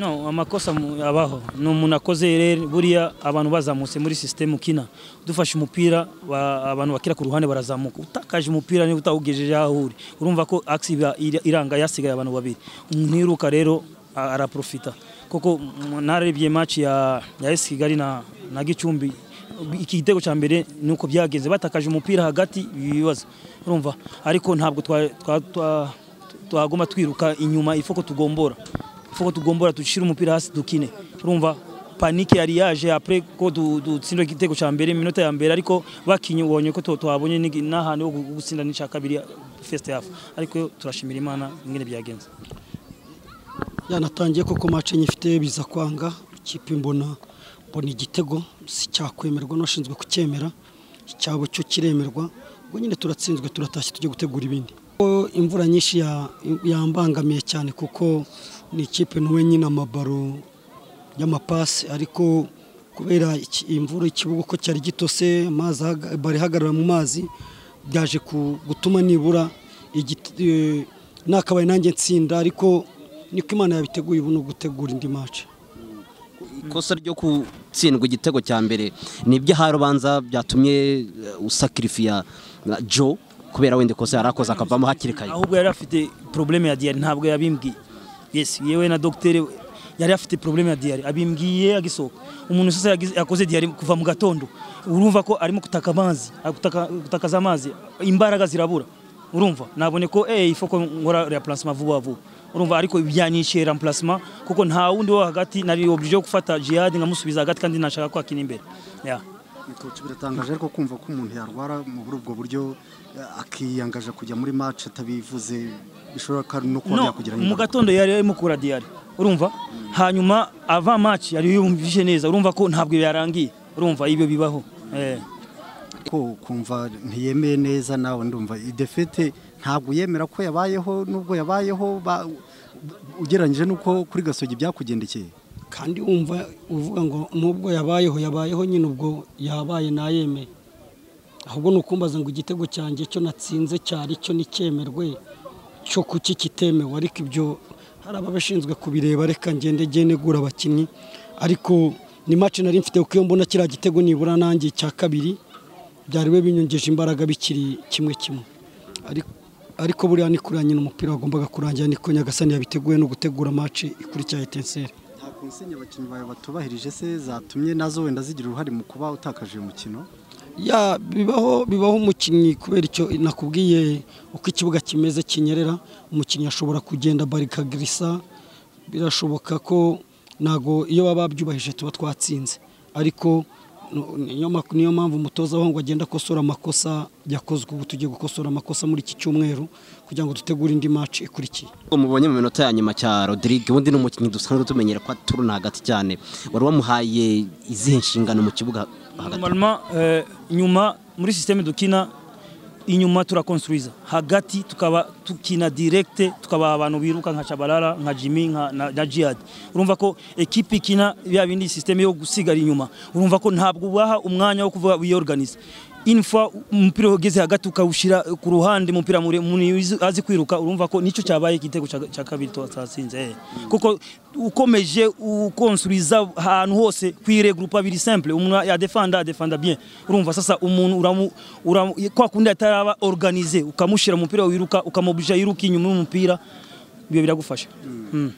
No, amakosa abaho. Ni umuntu akoze rero buriya abantu bazamutse muri sisiteme ukina. Dufashe umupira ba- abantu bakira ku ruhande barazamuka. Utakaje umupira niba utawugejeje aho uri. Urumva ko ira- iranga yasigaye abantu babiri. Umuntu yiruka rero araprofita. Koko narebye match ya ya AS Kigali na na Gicumbi iki gitego cya mbere ni uko byagenze. Batakaje umupira hagati ibibazo urumva? Ariko ntabwo twa- twa- twa- twagomba twiruka inyuma ifoko tugombora. Ifoko tugombora dushira umupira hasi dukine. Urumva panike yari yaje apre ko du- dutsindwa igitego cya mbere minota ya mbere ariko bakinye ubonye ko tu- twabonye n'igi- n'ahantu ho gu- gutsinda n'icya kabiri first half. Ariko turashimira imana ingene byagenze. Yanatangiye koko mace nyifite biza kwanga ikipe mbona mbona igitego si cyakwemerwa n'ushinzwe kucyemera icyabo cyo kiremerwa ubwo nyine turatsinzwe turatashye tujya gutegura ibindi. Imvura nyinshi ya- yambangamiye cyane kuko ni ikipe ntuwe nyine amabaro y'amapasi ariko kubera imvura ikibuga ko cyari gitose amazi ahaga- bari hagarara mu mazi byaje gutuma nibura eh, nakabaye nanjye nsinda ariko niko imana yabiteguye ubu ni ugutegura indi mace ikosa ryo gutsindwa igitego cya mbere ni iby'aharubanza byatumye eh, usakirifiya Joe kubera wenda ikosa yari akoze akavamo hakiri kare. Ahubwo yari afite probleme ya diyari ntabwo yabimbwiye. Yes yewe na dogiteri yari afite probleme ya diyari abimbwiye agisohoka. Umuntu yagize- yakoze diyari kuva mu gatondo. Urumva ko arimo gutaka amazi gutaka- gutakaza amazi. Imbaraga zirabura. Urumva? Nabone ko eh ifoko nkora remplacement vuba vuba. Urumva? Ariko byanishyuye remplacement kuko nta wundi wo hagati nari obligé gufata jihad nkamusubiza hagati kandi nashaka ko akina imbere. Yeah. Coach biratangaje ariko kumva ko umuntu yarwara muri ubwo buryo akiyangaje kujya muri match atabivuze bishobora no kuba no byakugiraho mu gatondo yari arimo kugura diyari urumva? Hanyuma ava match yari yumvise neza. Urumva ko ntabwo yarangiye. Urumva ibyo bibaho. Eh. ko kumva ntiyemeye neza nawe ndumva idefete ntabwo yemera ko yabayeho nubwo yabayeho ba- ugereranyije n'uko kuri gasogi byakugendekeye. Kandi wumva uvuga ngo nubwo yabayeho yabayeho nyine ubwo yabaye nayemeye. Ahubwo ni ukumbaza ngo igitego cyanjye cyo natsinze cyari cyo nicyemerwe cyo kuki kitemewe? Ariko ibyo hari ababashinzwe kubireba reka ngende gene gura abakinnyi. Ariko ni match nari mfite kuko iyo mbona kiriya gitego nibura nanjye cya kabiri byari we binyongeje imbaraga bikiri kimwe kimwe. Ariko buriya ni kuriya nyine umupira wagombaga kurangira niko nyagasani yabiteguye no gutegura match ikurikira etenseri konsenya abakinnyi bawe batubahirije se zatumye na zo wenda zigira uruhare mu kuba utakaje uyu mukino? Ya bibaho bibaho umukinnyi kubera icyo nakubwiye uko ikibuga kimeze kinyerera umukinnyi ashobora kugenda barikagirisa birashoboka ko ntago iyo baba babyubahije tuba twatsinze. Ariko niyo mpamvu umutoza waho ngo agenda akosora amakosa yakozwe ubu tugiye gukosora amakosa muri iki cyumweru kugira ngo dutegure indi match ikurikiye. Mubonye mu minota ya nyuma cya Rodrigue ubundi ni umukinnyi dusanzwe tumenyera ko aturuna hagati cyane. Wari wamuhaye izihe nshingano mu kibuga hagati? Eh, nyuma muri systeme dukina inyuma turakonstruiza. Hagati tukaba tukina direct tukaba abantu biruka nka Chabalala nka Jimmy nka na, Jihad. Urumva ko ekipe ikina bya bindi systeme yo gusigara inyuma. Urumva ko ntabwo ubaha umwanya wo kuvuga wiorganize une fois umupira ugeze hagati ukawushira ku ruhande umupira umuntu azi kwiruka urumva ko ni cyo cyabaye igitego cya kabiri twatsinze eh. kuko ukomeje ukonsuliza ahantu hose kwiregrupa biri simple umuntu yadefanda adefanda bien urumva sasa umuntu kwa kundi ataraba organize ukamushira umupira wiruka ukamubujija yiruka inyuma y'umupira ibyo biragufasha mm.